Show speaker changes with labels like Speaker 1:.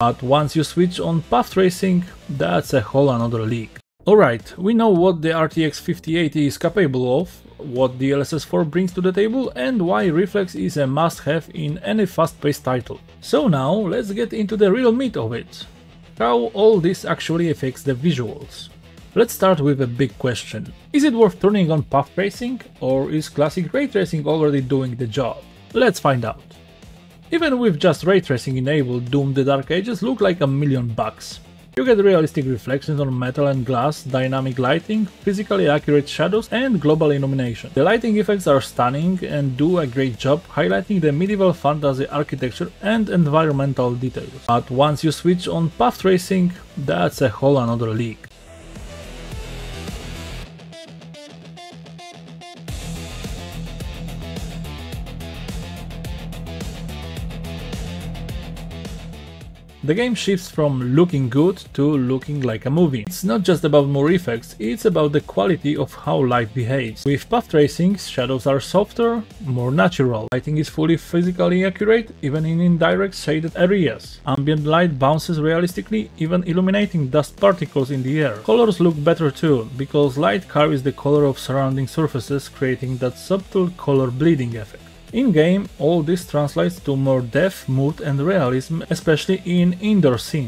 Speaker 1: But once you switch on path tracing, that's a whole another league. Alright, we know what the RTX 5080 is capable of, what DLSS 4 brings to the table and why Reflex is a must-have in any fast-paced title. So now let's get into the real meat of it. How all this actually affects the visuals. Let's start with a big question. Is it worth turning on path tracing or is classic ray tracing already doing the job? Let's find out. Even with just ray tracing enabled, Doom the Dark Ages look like a million bucks. You get realistic reflections on metal and glass, dynamic lighting, physically accurate shadows and global illumination. The lighting effects are stunning and do a great job highlighting the medieval fantasy architecture and environmental details. But once you switch on path tracing, that's a whole another league. The game shifts from looking good to looking like a movie. It's not just about more effects, it's about the quality of how light behaves. With path tracing, shadows are softer, more natural. Lighting is fully physically accurate, even in indirect shaded areas. Ambient light bounces realistically, even illuminating dust particles in the air. Colors look better too, because light carries the color of surrounding surfaces, creating that subtle color bleeding effect. In-game, all this translates to more depth, mood and realism, especially in indoor scenes.